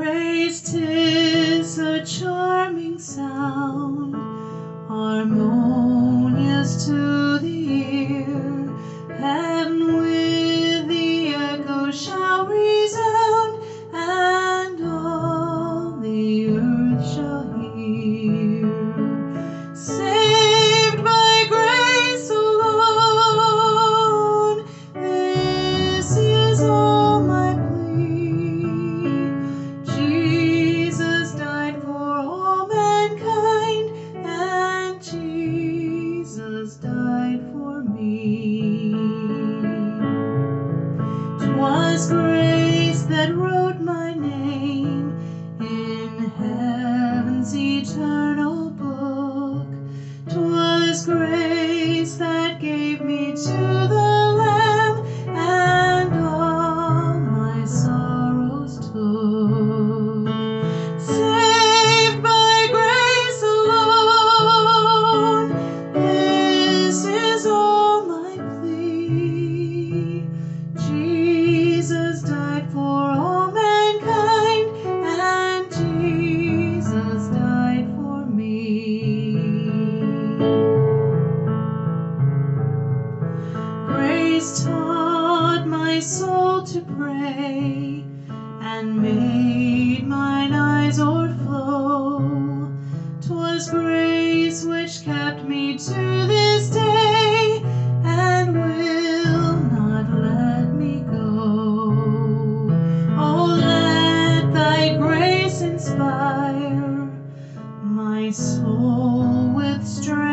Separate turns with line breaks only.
praise, tis a charming sound. was grace that wrote my name in heaven's eternal. Grace taught my soul to pray and made mine eyes o'erflow. 'Twas grace which kept me to this day and will not let me go. Oh, let thy grace inspire my soul with strength